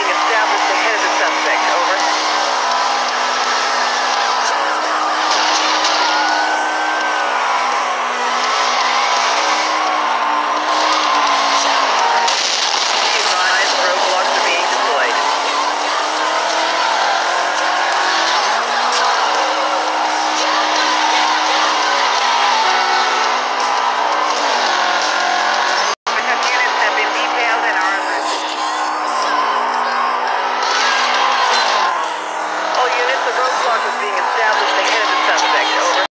everything is the roadblock is being established. ahead of subject. suspect. Over.